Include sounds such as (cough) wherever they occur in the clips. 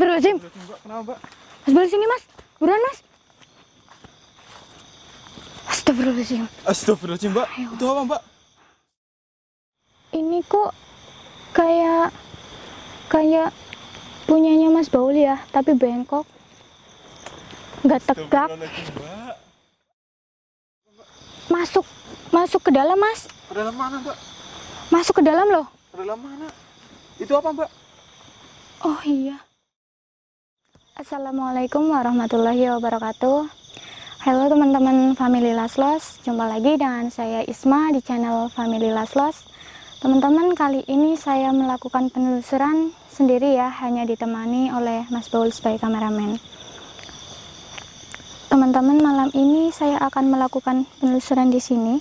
Astagfirullahaladzim. Kenapa mbak? Mas balik sini mas. Buruan mas. Astagfirullahaladzim. Astagfirullahaladzim mbak. Itu apa mbak? Ini kok kayak kayak punyanya Mas Baul ya, tapi bengkok. Nggak tegak. Masuk masuk ke dalam mas. Ke dalam mana mbak? Masuk ke dalam loh. Ke dalam mana? Itu apa mbak? Oh iya. Assalamualaikum warahmatullahi wabarakatuh. Halo teman-teman Family Laslos, jumpa lagi dengan saya Isma di channel Family Laslos. Teman-teman, kali ini saya melakukan penelusuran sendiri ya, hanya ditemani oleh Mas Baul sebagai kameramen. Teman-teman, malam ini saya akan melakukan penelusuran di sini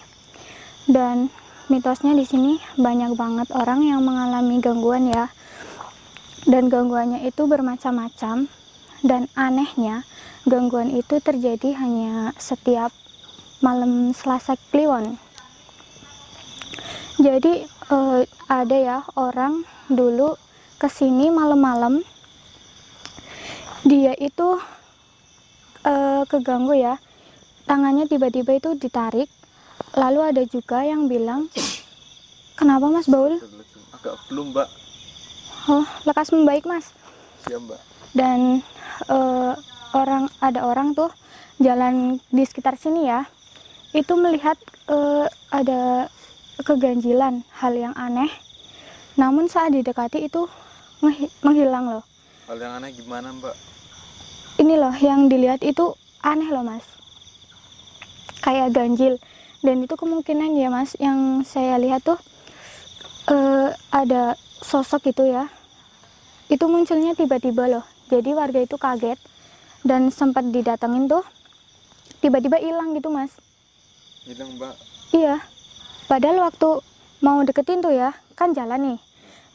dan mitosnya di sini banyak banget orang yang mengalami gangguan ya dan gangguannya itu bermacam-macam dan anehnya gangguan itu terjadi hanya setiap malam Selasa Kliwon. Jadi eh, ada ya orang dulu ke sini malam-malam. Dia itu eh, keganggu ya. Tangannya tiba-tiba itu ditarik. Lalu ada juga yang bilang kenapa mas Baul? Agak belum mbak. oh lekas membaik mas. Siap mbak. dan eh, orang ada orang tuh jalan di sekitar sini ya. Itu melihat eh, ada keganjilan hal yang aneh. Namun saat didekati itu menghi- menghilang loh. Hal yang aneh gimana mbak? ini loh yang dilihat itu aneh loh mas. Kayak ganjil. Dan itu kemungkinan ya mas yang saya lihat tuh eh, ada sosok itu ya. Itu munculnya tiba-tiba loh jadi warga itu kaget dan sempat didatengin tuh. Tiba-tiba hilang gitu mas. Hilang mbak. iya. Padahal waktu mau deketin tuh ya kan jalan nih.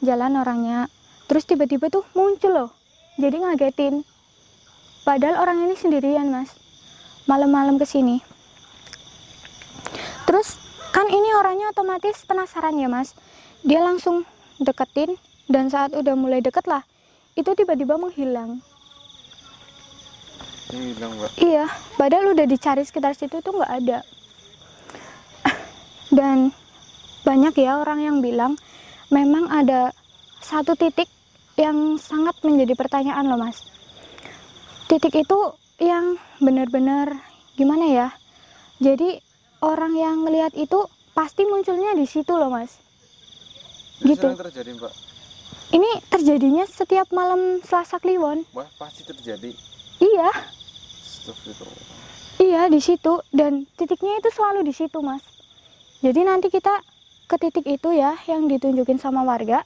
Jalan orangnya. Terus tiba-tiba tuh muncul loh. Jadi ngagetin. Padahal orang ini sendirian mas. Malam-malam ke sini terus kan ini orangnya otomatis penasaran ya mas. Dia langsung deketin dan saat udah mulai deket lah itu tiba-tiba menghilang Hilang mbak. Iya, padahal udah dicari sekitar situ tuh nggak ada. (clears throat) Dan banyak ya orang yang bilang memang ada satu titik yang sangat menjadi pertanyaan loh mas. Titik itu yang benar-benar gimana ya? Jadi orang yang ngelihat itu pasti munculnya di situ loh mas. Itu Gitu. sering terjadi mbak. Ini terjadinya setiap malam Selasa Kliwon. Wah pasti terjadi. Iya. Iya di situ dan titiknya itu selalu di situ mas. Jadi nanti kita ke titik itu ya yang ditunjukin sama warga.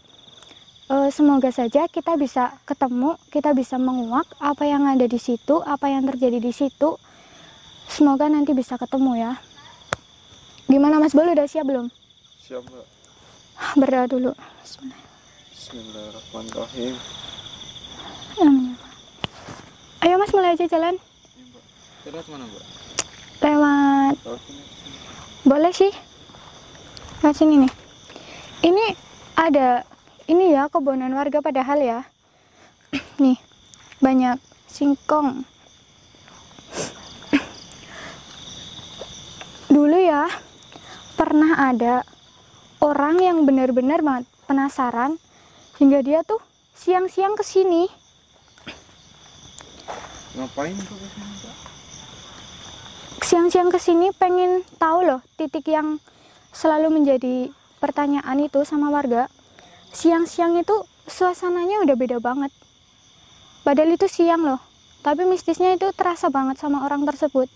Eh, semoga saja kita bisa ketemu, kita bisa menguak apa yang ada di situ, apa yang terjadi di situ. Semoga nanti bisa ketemu ya. Gimana Mas Bolu udah siap belum? Siap mbak. Berdoa dulu. Bismillah. Bismillahirrahmanirrahim. Ayo Mas mulai aja jalan. Lewat mana mbak? Lewat. Boleh sih. Lewat sini nih. Ini ada ini ya kebonan warga padahal ya. (clears throat) nih, banyak singkong. (clears throat) Dulu ya pernah ada orang yang benar-benar banget penasaran hingga dia tuh siang-siang ke sini. Ngapain? Tuh siang-siang ke sini pengen tahu loh titik yang selalu menjadi pertanyaan itu sama warga. Siang-siang itu suasananya udah beda banget. Padahal itu siang loh tapi mistisnya itu terasa banget sama orang tersebut.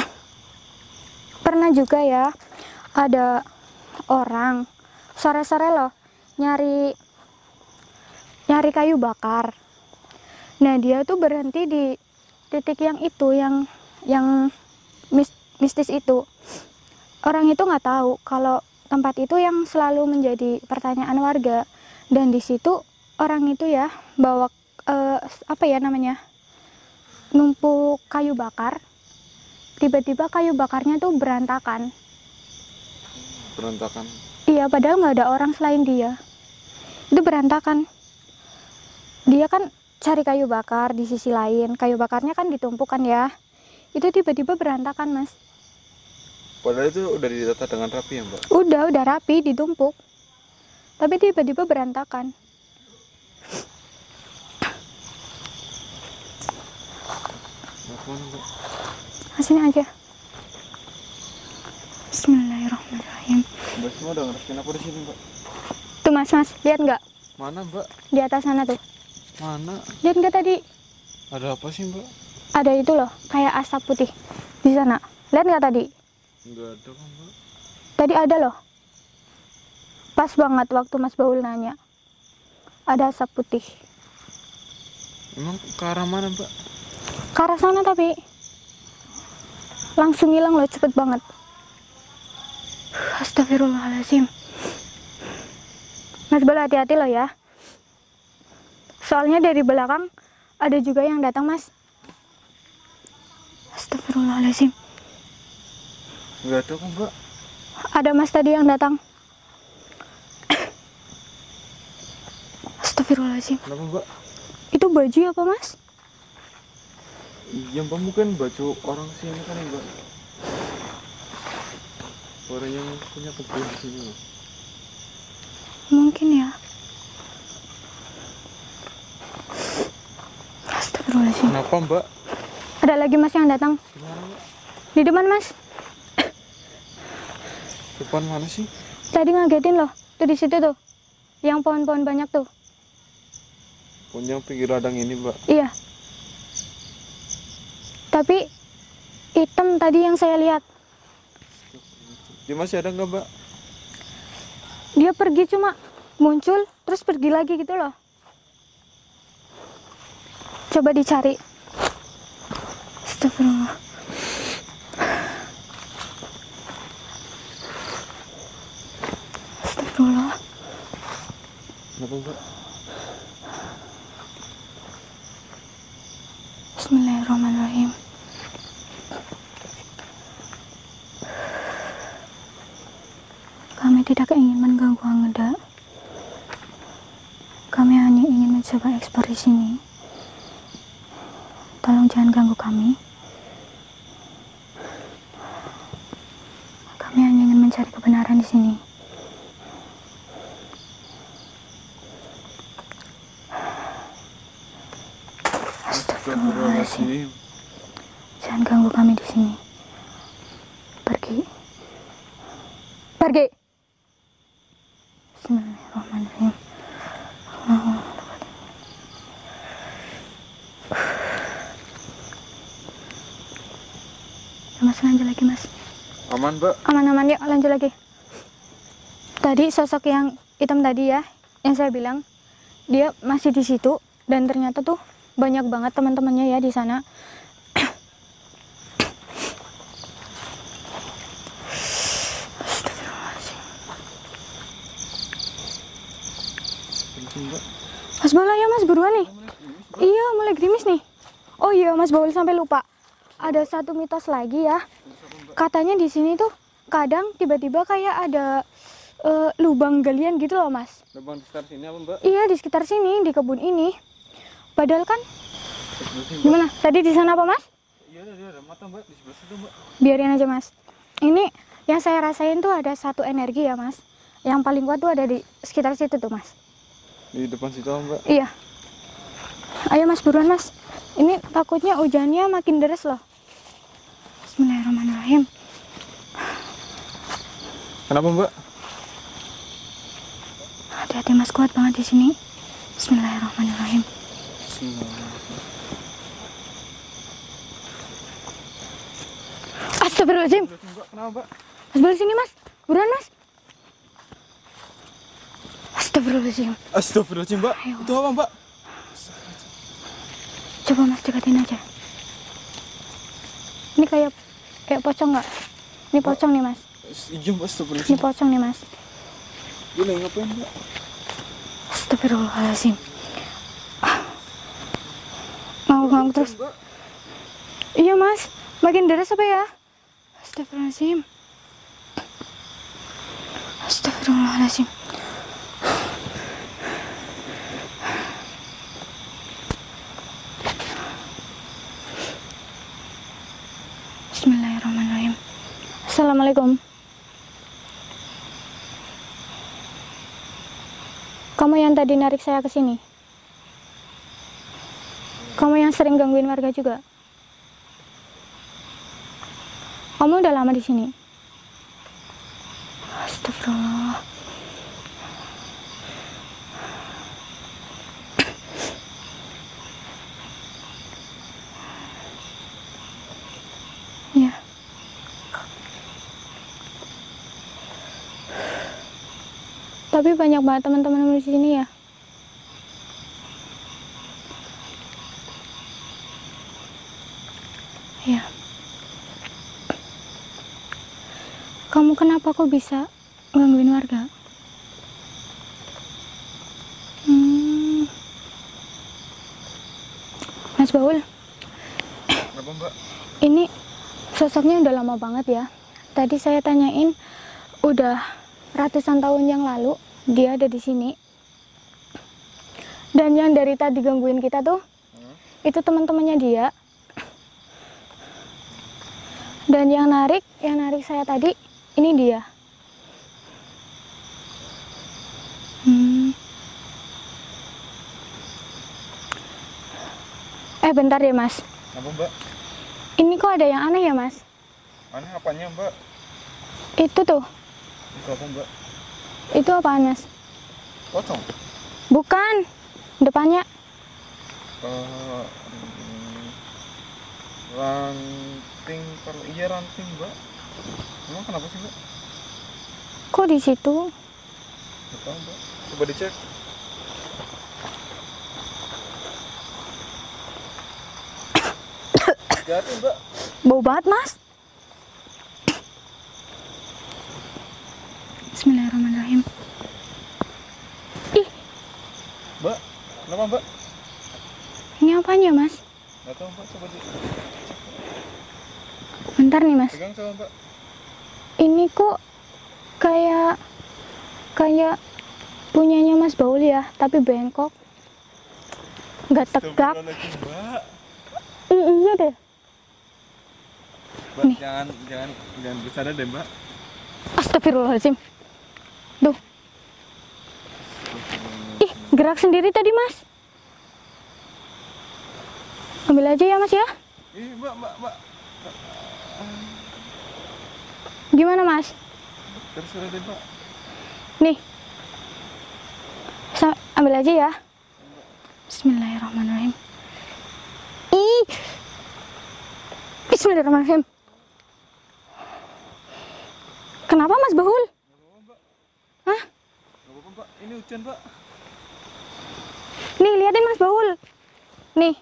(clears throat) Pernah juga ya ada orang sore-sore loh nyari nyari kayu bakar. Nah dia tuh berhenti di titik yang itu yang yang mis- mistis itu. Orang itu nggak tahu kalau tempat itu yang selalu menjadi pertanyaan warga. Dan di situ orang itu ya bawa eh, apa ya namanya numpuk kayu bakar. Tiba-tiba kayu bakarnya tuh berantakan. Berantakan. iya padahal nggak ada orang selain dia. Itu berantakan dia kan cari kayu bakar di sisi lain. Kayu bakarnya kan ditumpukan ya. Itu tiba-tiba berantakan mas. Padahal itu udah ditata dengan rapi ya mbak. udah udah rapi ditumpuk. Tapi tiba-tiba berantakan? Nah, sini aja. Bismillahirrahmanirrahim. Mbak semua udah ngerasain apa di sini mbak? tuh mas mas lihat nggak? Mana mbak? di atas sana tuh Mana? lihat nggak tadi? Ada apa sih mbak? ada itu loh kayak asap putih. Di sana. Lihat nggak tadi? Enggak ada mbak? tadi ada loh. Pas banget waktu mas Baul nanya. Ada asap putih. Emang ke arah mana mbak? ke arah sana tapi. Langsung hilang loh cepet banget. Astagfirullahaladzim. Mas Bel hati-hati loh ya soalnya dari belakang ada juga yang datang mas Astagfirullahaladzim Enggak ada kan mbak? ada mas tadi yang datang Astagfirullahaladzim Kenapa mbak? itu baju apa mas? Iya mbak mungkin baju orang sini kan mbak. Orang yang punya kebun di sini mungkin ya Astagfirullahaladzim Kenapa mbak? ada lagi mas yang datang Gimana mbak? di depan mas Depan mana sih? tadi ngagetin loh tuh di situ tuh yang pohon-pohon banyak tuh Punya pinggir ladang ini mbak. iya tapi hitam tadi yang saya lihat Dia masih ada nggak mbak? dia pergi cuma muncul terus pergi lagi gitu loh coba dicari Astagfirullah Astagfirullah Kenapa mbak? Bismillahirrahmanirrahim Kami tidak ingin mengganggu Angeda. Kami hanya ingin mencoba eksplor di sini. Jangan ganggu kami. Kami hanya ingin mencari kebenaran di sini. Astagfirullahaladzim. Jangan ganggu kami di sini. Pergi. Pergi. Bismillahirrahmanirrahim. Allahu Akbar. Ya, Mas lanjut lagi mas. Aman mbak? Aman-aman yuk lanjut lagi. Tadi sosok yang hitam tadi ya, yang saya bilang dia masih di situ dan ternyata tuh banyak banget teman-temannya ya di sana. Mas Bola ya Mas buruan nih. Iya mulai gerimis nih. Oh iya Mas Baul sampai lupa. Ada satu mitos lagi ya. Katanya di sini tuh kadang tiba-tiba kayak ada eh, lubang galian gitu loh Mas. Lubang di sekitar sini apa mbak? Iya di sekitar sini di kebun ini. Padahal kan mbak. gimana? Tadi di sana apa Mas? Iya ada ada mata mbak di sebelah situ mbak. Biarin aja Mas. Ini yang saya rasain tuh ada satu energi ya Mas. Yang paling kuat tuh ada di sekitar situ tuh Mas. Di depan situ mbak. Iya. Ayo Mas buruan Mas. Ini takutnya hujannya makin deras loh. Bismillahirrahmanirrahim. Kenapa mbak? Hati-hati Mas kuat banget di sini. Bismillahirrahmanirrahim. Bismillahirrahmanirrahim. Astagfirullahaladzim. Kenapa mbak? Mas balik sini Mas. Buruan Mas. Astagfirullahaladzim. Astagfirullahaladzim mbak. Ayo. Itu apa mbak? Coba Mas deketin aja. Ini kayak kayak pocong nggak? Ini pocong nih Mas. Ini pocong nih Mas. Lagi ngapain mbak? Astagfirullahaladzim. Ah. Ngangguk-ngangguk terus. Iya Mas. Makin deras apa ya? Astagfirullahaladzim. Astagfirullahaladzim. Assalamualaikum. Kamu yang tadi narik saya ke sini? Kamu yang sering gangguin warga juga? Kamu udah lama di sini? Astagfirullah. Tapi banyak banget teman-teman di sini ya. Ya. Kamu kenapa kok bisa gangguin warga? Hmm. Mas Baul, Kenapa mbak? ini sosoknya udah lama banget ya. Tadi saya tanyain, udah ratusan tahun yang lalu dia ada di sini. Dan yang dari tadi gangguin kita tuh, itu teman-temannya dia. Dan yang narik, yang narik saya tadi, ini dia. Hmm. Eh bentar ya mas, Kenapa mbak? ini kok ada yang aneh ya mas? Aneh apanya mbak? Itu tuh, Itu apa mbak? Itu apaan mas? Pocong? Bukan, depannya. Hmm, ranting kalau iya ranting mbak. Emang kenapa sih mbak? Kok di situ? Gak tahu mbak. Coba dicek. Hati mbak. Bau banget mas. Bismillahirrahmanirrahim. Ih, Mbak, kenapa mbak? ini apanya mas? Gak tahu mbak. Coba di Bentar nih mas. pegang coba mbak. Ini kok kayak kayak punyanya Mas Baul ya, tapi bengkok. Nggak tegak. Mbak. Ih, iya deh. Mbak, Nih. jangan jangan jangan bercanda deh mbak. Astagfirullahaladzim. Duh. Gerak sendiri tadi mas. Ambil aja ya mas ya. Ih mbak mbak mbak. Gimana mas? Terserah deh mbak. Nih. Sa- ambil aja ya. Bismillahirrahmanirrahim. Ih. Bismillahirrahmanirrahim. Kenapa Mas Bahul? Hah? Ini hujan mbak. Nih, liatin Mas Bahul. Nih,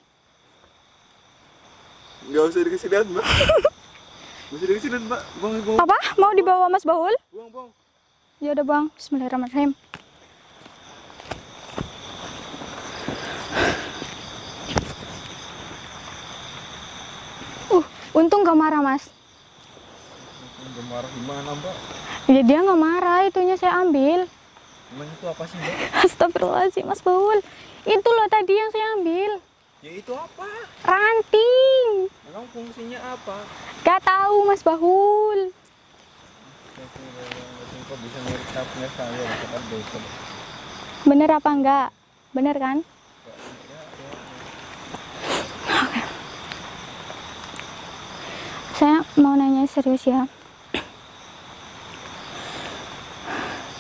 Gak usah dikasih lihat mbak. (laughs) Gak usah dikasih lihat mbak. Buang buang apa? Mau dibawa Mas Bahul? buang buang. Ya udah, Bang. Bismillahirrahmanirrahim. Uh, untung gak marah, Mas. Udah marah gimana mbak? Ya dia nggak marah, itunya saya ambil. Emang itu apa sih mbak? (laughs) Astagfirullahaladzim, Mas Baul. Itu loh tadi yang saya ambil. Ya itu apa? Ranting. Emang fungsinya apa? Gak tahu, Mas Bahul. Bener apa enggak? Bener kan? Saya mau nanya serius ya.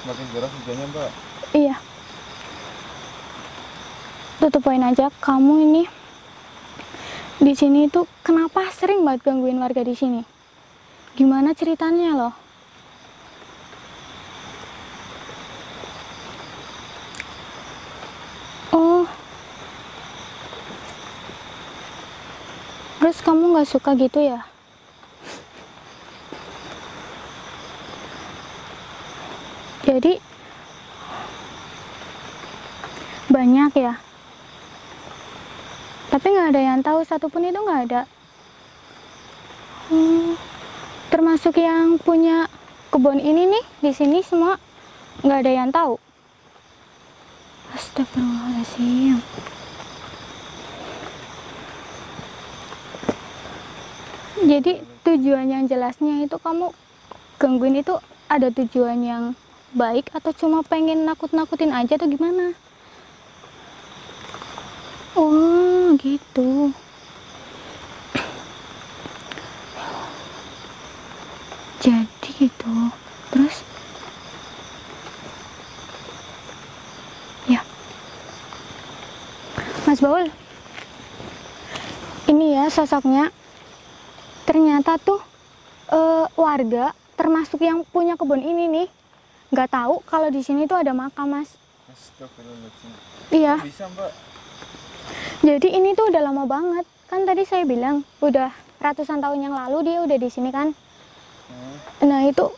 Makin deras hujannya mbak. Iya. Tutup poin aja. Kamu ini di sini tuh kenapa sering banget gangguin warga di sini? Gimana ceritanya loh? Oh. Terus kamu nggak suka gitu ya? Jadi banyak ya. Tapi nggak ada yang tahu satupun itu nggak ada. Hmm, termasuk yang punya kebun ini nih di sini semua nggak ada yang tahu. Astagfirullahaladzim. Jadi tujuan yang jelasnya itu kamu gangguin itu ada tujuan yang baik atau cuma pengen nakut-nakutin aja atau gimana? Oh, gitu. Jadi gitu. Terus ya. Mas Baul. Ini ya sosoknya. Ternyata tuh eh, warga termasuk yang punya kebun ini nih nggak tahu kalau di sini tuh ada makam mas iya Bisa mbak? Jadi ini tuh udah lama banget. Kan tadi saya bilang udah ratusan tahun yang lalu dia udah di sini kan? Hmm. nah itu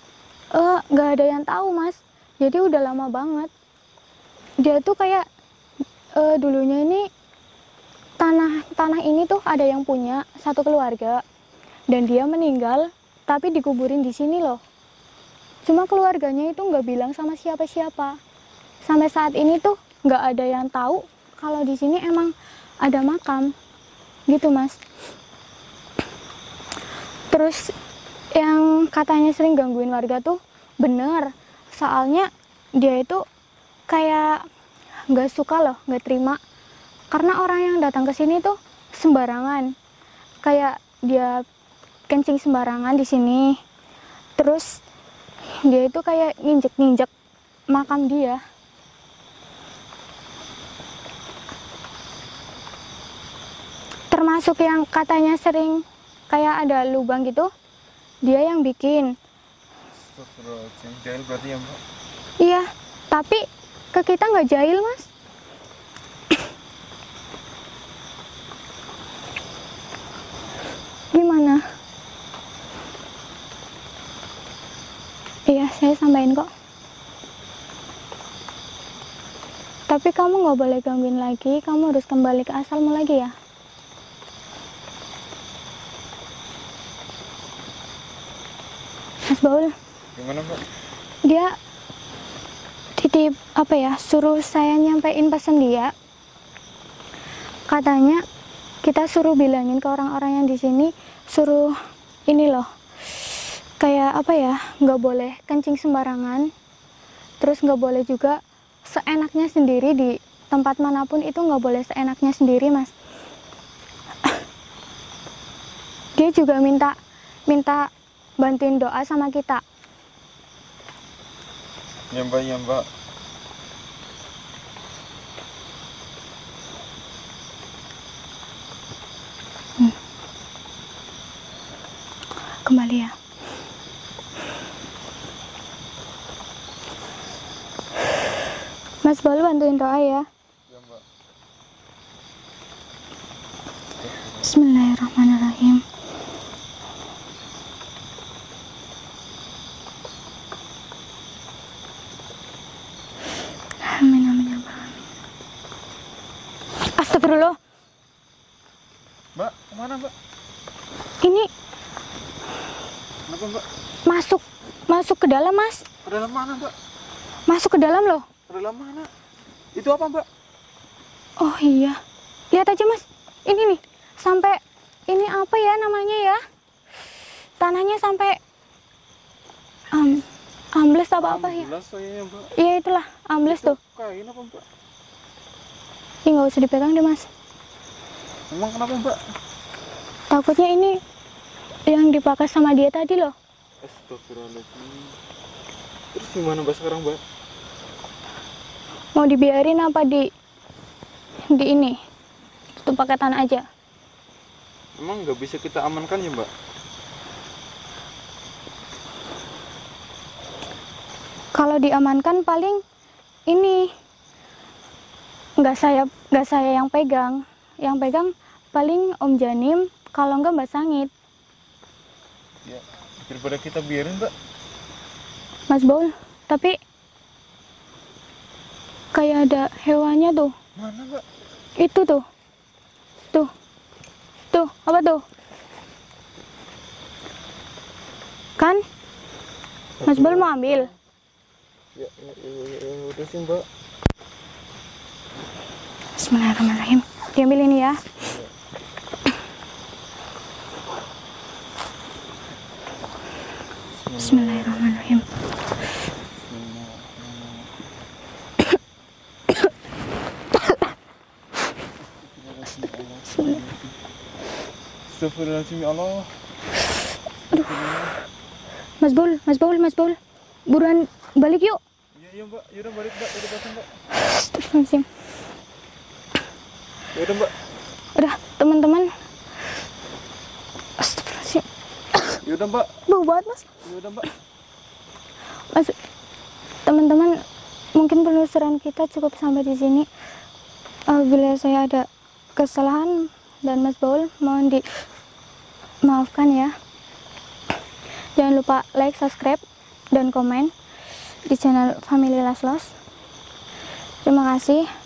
eh, nggak ada yang tahu mas. Jadi udah lama banget. Dia tuh kayak eh, dulunya ini tanah tanah ini tuh ada yang punya satu keluarga. Dan dia meninggal tapi dikuburin di sini loh. Cuma keluarganya itu nggak bilang sama siapa-siapa. Sampai saat ini tuh nggak ada yang tahu kalau di sini emang ada makam. Gitu mas. Terus yang katanya sering gangguin warga tuh bener. Soalnya dia itu kayak nggak suka loh nggak terima. Karena orang yang datang ke sini tuh sembarangan. Kayak dia kencing sembarangan di sini. Terus dia itu kayak nginjek-nginjek makam dia termasuk yang katanya sering kayak ada lubang gitu dia yang bikin. Jahil berarti ya mbak? iya tapi ke kita nggak jahil mas (coughs) gimana iya saya sampaikan kok tapi kamu nggak boleh gangguin lagi kamu harus kembali ke asalmu lagi ya Baul Gimana mbak? dia titip apa ya suruh saya nyampein pesan dia. Katanya kita suruh bilangin ke orang-orang yang di sini suruh ini loh kayak apa ya nggak boleh kencing sembarangan. Terus nggak boleh juga seenaknya sendiri di tempat mana pun itu nggak boleh seenaknya sendiri mas. (laughs) Dia juga minta minta bantuin doa sama kita Ya mbak, ya mbak. kembali ya. Mas Balu bantuin doa ya. Ya mbak. Bismillahirrahmanirrahim. Astagfirullah. Mbak, ke mana mbak? Ini Kenapa mbak? masuk masuk ke dalam, Mas. Ke dalam mana mbak? Masuk ke dalam loh. Ke dalam mana? Itu apa mbak? Oh iya. Lihat aja, Mas. Ini nih, sampai ini apa ya namanya ya? Tanahnya sampai am ambles apa apa ya? Kayaknya mbak. Iya itulah, ambles tuh. Kain apa mbak? Ih, nggak usah dipegang deh, Mas. Emang kenapa mbak? Takutnya ini yang dipakai sama dia tadi loh. Astagfirullahaladzim. Terus gimana mbak sekarang mbak? Mau dibiarin apa di di ini? Tutup pakai tanah aja. Emang nggak bisa kita amankan ya mbak? Kalau diamankan paling ini nggak saya nggak saya yang pegang. Yang pegang paling Om Janim, kalau nggak Mbak Sangit. Ya, daripada kita biarin mbak. Mas Baul, tapi kayak ada hewannya tuh. Mana mbak? Itu tuh. Tuh. Tuh, apa tuh? Kan? Mas Baul mau ambil. Ya, ya, ya, ya, ya, udah sih mbak. Bismillahirrahmanirrahim. Diambil ini ya. Bismillahirrahmanirrahim. Astagfirullahaladzim ya Allah. Aduh. Mas Bol, Mas Bol, Mas Bol. Buruan balik yuk. Iya, iya Mbak. Yaudah balik Mbak. Yaudah balik, Mbak. Astagfirullahaladzim. Yaudah mbak, Udah, teman-teman. Astagfirullahaladzim. yaudah mbak, Bau banget, Mas. yaudah mbak. Mas, teman-teman, mungkin penelusuran kita cukup sampai di sini. Apabila saya ada kesalahan dan Mas Baul, mohon di maafkan ya. Jangan lupa like, subscribe, dan komen di channel Family Laslos. Terima kasih.